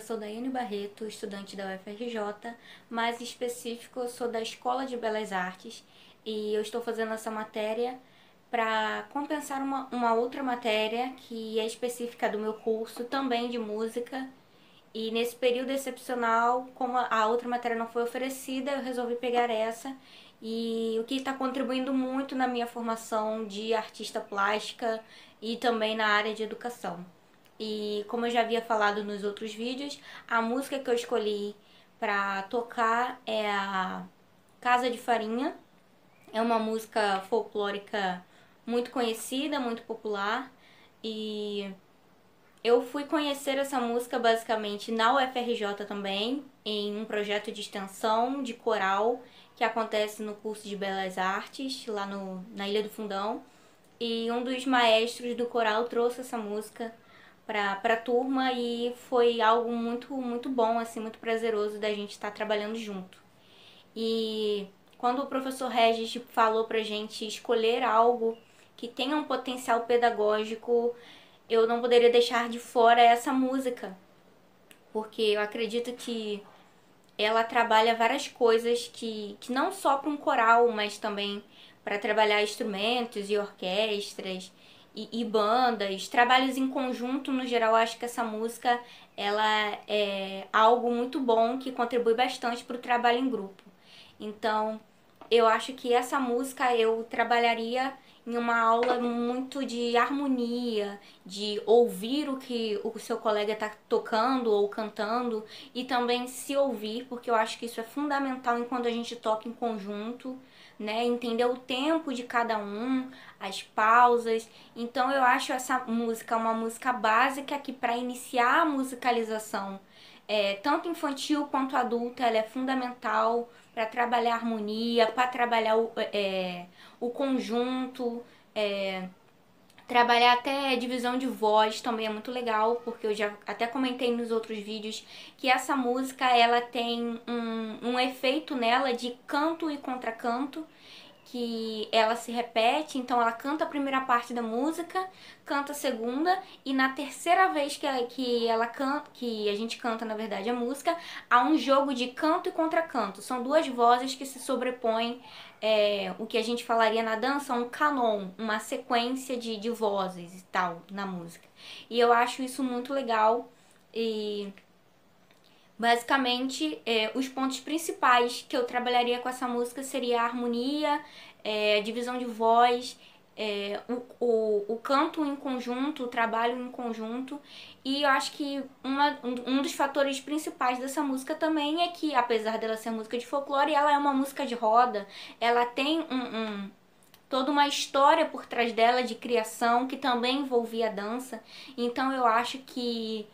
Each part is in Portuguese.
sou Daiane Barreto, estudante da UFRJ, mais específico, eu sou da Escola de Belas Artes e eu estou fazendo essa matéria para compensar uma, uma outra matéria que é específica do meu curso, também de música. E nesse período excepcional, como a outra matéria não foi oferecida, eu resolvi pegar essa. E o que está contribuindo muito na minha formação de artista plástica e também na área de educação. E como eu já havia falado nos outros vídeos, a música que eu escolhi para tocar é a Casa de Farinha. É uma música folclórica muito conhecida, muito popular e eu fui conhecer essa música basicamente na UFRJ também, em um projeto de extensão de coral que acontece no curso de Belas Artes, lá no, na Ilha do Fundão. E um dos maestros do coral trouxe essa música para a turma e foi algo muito, muito bom, assim, muito prazeroso da gente estar trabalhando junto. E quando o professor Regis falou pra gente escolher algo que tenha um potencial pedagógico, eu não poderia deixar de fora essa música, porque eu acredito que ela trabalha várias coisas que, que não só para um coral, mas também para trabalhar instrumentos e orquestras e, e, bandas, trabalhos em conjunto no geral. Acho que essa música ela é algo muito bom que contribui bastante para o trabalho em grupo. Então, eu acho que essa música eu trabalharia em uma aula muito de harmonia, de ouvir o que o seu colega está tocando ou cantando e também se ouvir, porque eu acho que isso é fundamental enquanto a gente toca em conjunto, né? Entender o tempo de cada um, as pausas. Então eu acho essa música uma música básica que para iniciar a musicalização é, tanto infantil quanto adulta, ela é fundamental para trabalhar a harmonia, para trabalhar o, é, o conjunto, é, trabalhar até divisão de voz também é muito legal, porque eu já até comentei nos outros vídeos que essa música ela tem um, um efeito nela de canto e contracanto, que ela se repete, então ela canta a primeira parte da música, canta a segunda e na terceira vez que ela, que ela canta, que a gente canta na verdade a música, há um jogo de canto e contracanto. São duas vozes que se sobrepõem, é, o que a gente falaria na dança, um canon, uma sequência de, de vozes e tal na música. E eu acho isso muito legal e Basicamente, é, os pontos principais que eu trabalharia com essa música seria a harmonia, é, a divisão de voz, é, o, o, o canto em conjunto, o trabalho em conjunto. E eu acho que uma, um dos fatores principais dessa música também é que, apesar dela ser música de folclore, ela é uma música de roda, ela tem um, um toda uma história por trás dela de criação que também envolvia a dança. Então eu acho que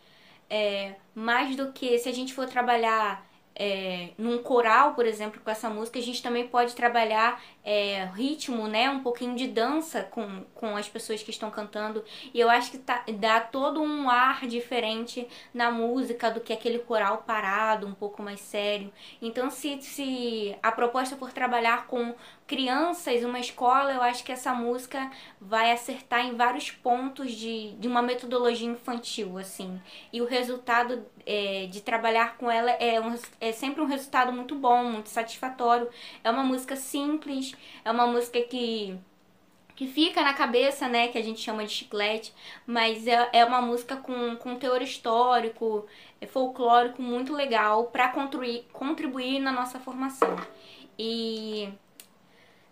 é, mais do que se a gente for trabalhar é, num coral, por exemplo, com essa música, a gente também pode trabalhar é, ritmo, né? Um pouquinho de dança com, com as pessoas que estão cantando. E eu acho que tá, dá todo um ar diferente na música do que aquele coral parado, um pouco mais sério. Então, se, se a proposta for trabalhar com crianças, uma escola, eu acho que essa música vai acertar em vários pontos de, de uma metodologia infantil, assim. E o resultado é, de trabalhar com ela é, um, é sempre um resultado muito bom, muito satisfatório. É uma música simples, é uma música que que fica na cabeça, né, que a gente chama de chiclete, mas é, é uma música com, com teor histórico, é folclórico muito legal para contribuir, contribuir na nossa formação. E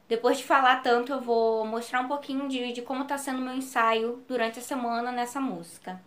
depois de falar tanto, eu vou mostrar um pouquinho de, de como está sendo meu ensaio durante a semana nessa música.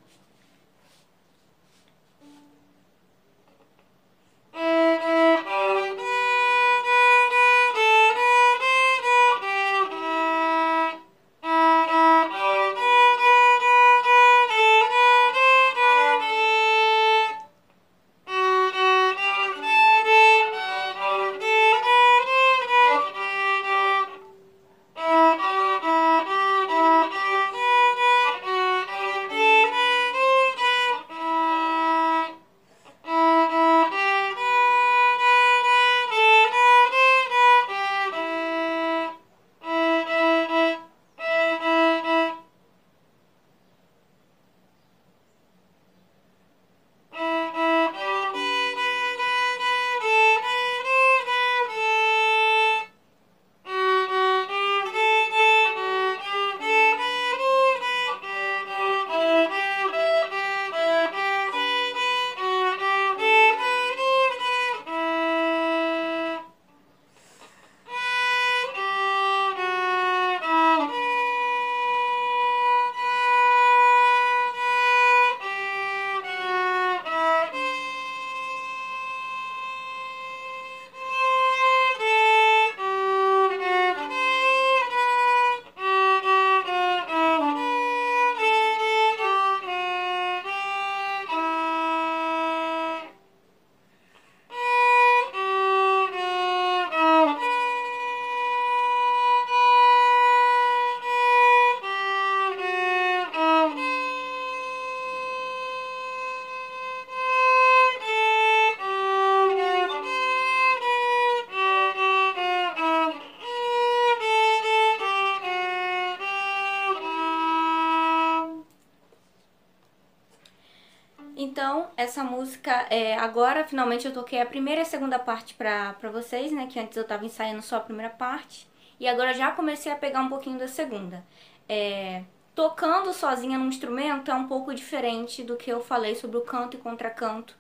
Então, essa música, é, agora finalmente eu toquei a primeira e a segunda parte pra, pra vocês, né? Que antes eu tava ensaiando só a primeira parte. E agora já comecei a pegar um pouquinho da segunda. É, tocando sozinha num instrumento é um pouco diferente do que eu falei sobre o canto e contracanto.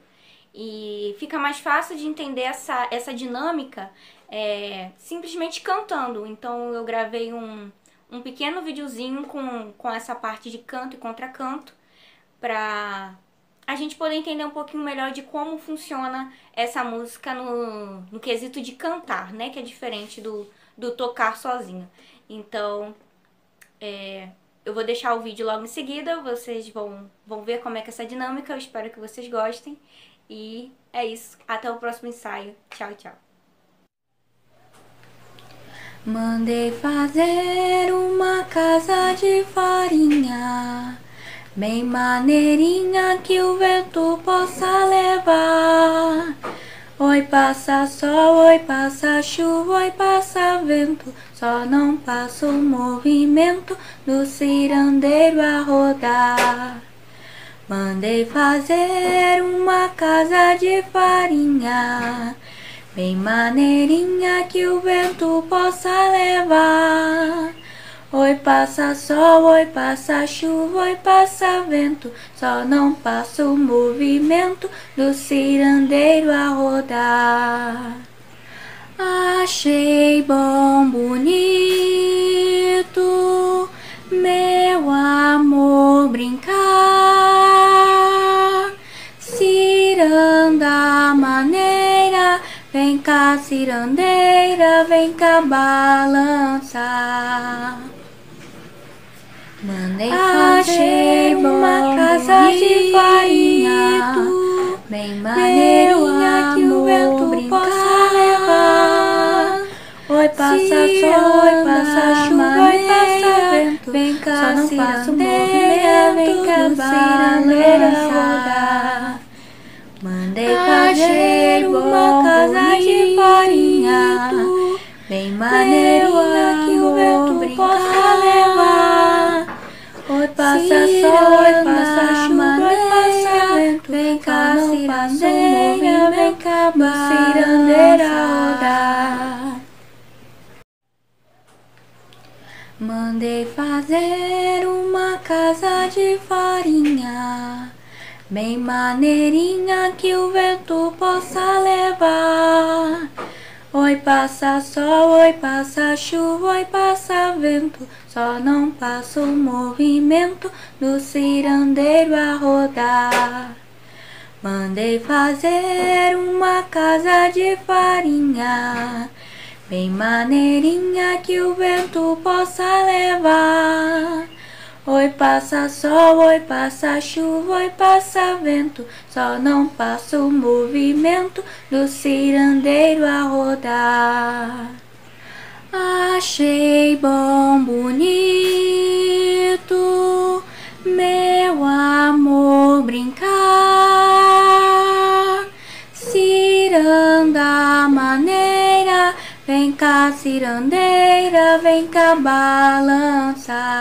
E fica mais fácil de entender essa, essa dinâmica é, simplesmente cantando. Então eu gravei um, um pequeno videozinho com, com essa parte de canto e contracanto pra a gente poder entender um pouquinho melhor de como funciona essa música no, no quesito de cantar, né? Que é diferente do, do tocar sozinho. Então, é, eu vou deixar o vídeo logo em seguida, vocês vão, vão ver como é que é essa dinâmica, eu espero que vocês gostem. E é isso, até o próximo ensaio. Tchau, tchau. Mandei fazer uma casa de farinha Bem maneirinha que o vento possa levar. Oi passa sol, oi passa chuva, oi passa vento. Só não passa o movimento do cirandeiro a rodar. Mandei fazer uma casa de farinha. Bem maneirinha que o vento possa levar Oi passa sol, oi passa chuva, oi passa vento, só não passa o movimento do cirandeiro a rodar. Achei bom, bonito, meu amor brincar, ciranda maneira, vem cá cirandeira, Achei uma casa de farinha. Bem maneirinha que o vento possa levar. Oi passa sol, oi passa chuva, oi passa vento. Vem cá, Só não faço movimento, vem cá, cirandeira rodar Mandei fazer uma casa de farinha. Bem maneirinha que o vento Oi, passa sol, oi, passa chuva, oi, passa vento. Vem cá, cirandeira, vem cá, cirandeira rodar. Mandei fazer uma casa de farinha, bem maneirinha que o vento possa levar. Oi, passa sol, oi, passa chuva, oi, passa vento. Só não passa o movimento do cirandeiro a rodar. Mandei fazer uma casa de farinha, bem maneirinha que o vento possa levar. Oi passa sol, oi passa chuva, oi passa vento, só não passa o movimento do cirandeiro a rodar. Achei bom, bonito, meu amor brincar, ciranda maneira, vem cá cirandeira, vem cá balançar.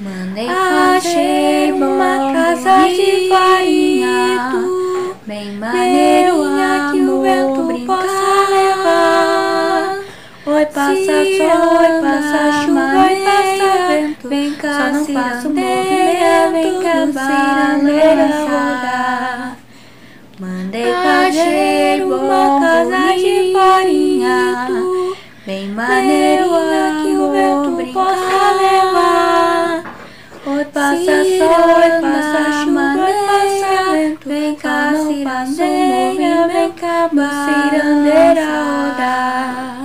Mandei Achei uma casa de farinha Bem maneirinha passa sol, oi, passa chuva, oi, passa vento. Vem cá, Só não faço movimento, vem cá, cirandeira rodar Mandei fazer uma casa de farinha. Bem maneirinha que o vento possa levar. Oi, passa sol, oi, passa chuva, oi, passa vento. Vem cá, cirandeira, vem cá, cirandeira rodar